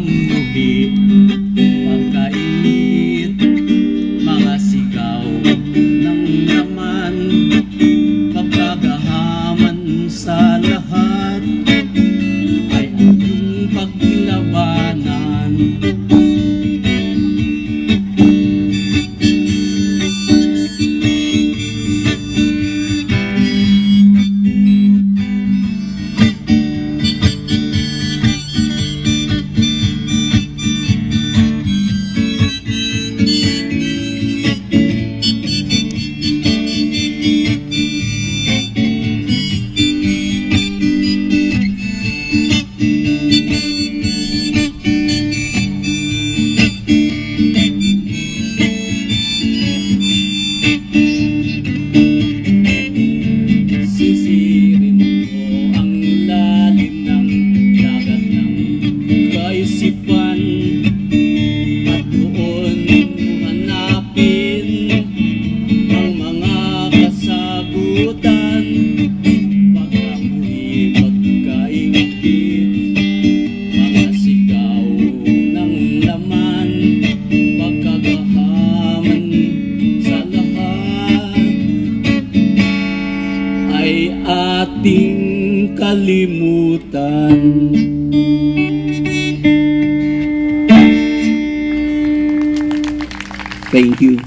gabi Pagkainit Mga sigaw ng laman Pagkagahaman sa lahat kaisipan At doon hanapin ang mga kasagutan Pagkamuhi, pagkaingkit Mga sigaw ng laman Pagkagahaman sa lahat ay ating kalimutan. Thank you.